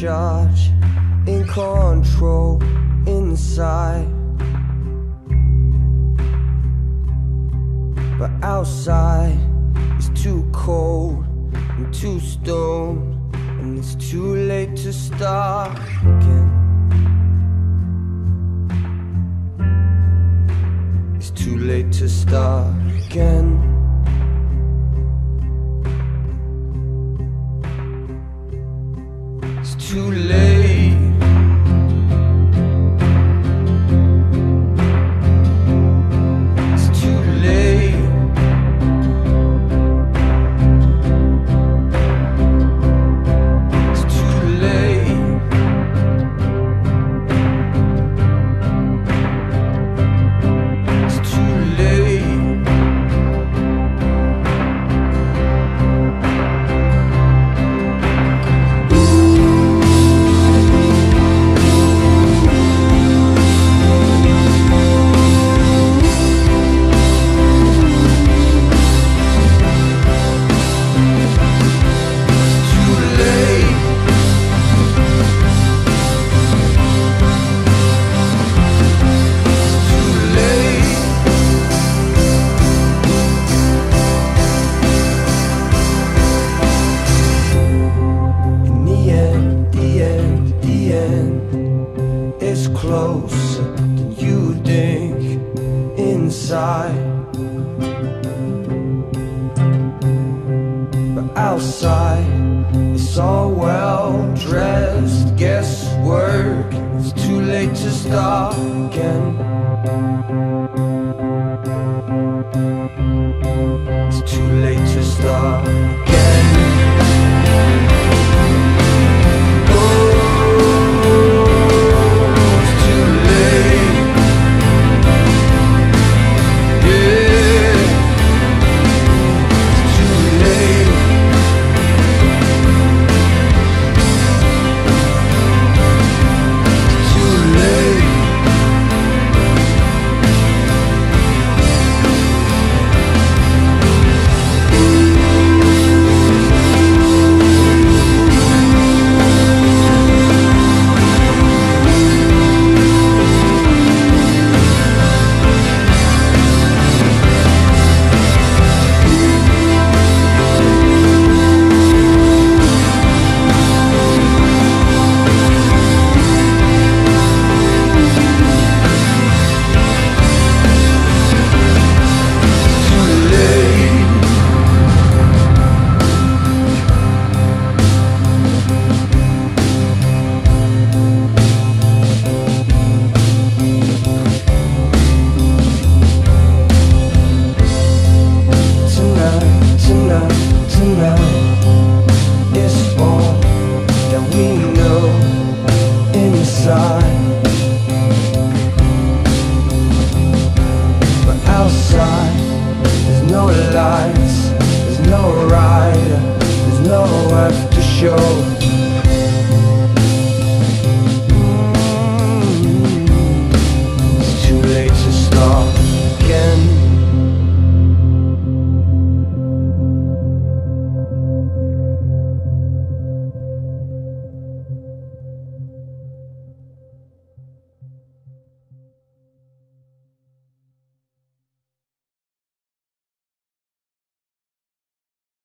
charge, in control, inside. But outside it's too cold and too stoned, and it's too late to start again. It's too late to start again. Too late. Closer than you think inside. But outside, it's all well dressed guesswork. It's too late to start again. It's around is all that we know inside. But outside, there's no lights, there's no ride, there's no to show.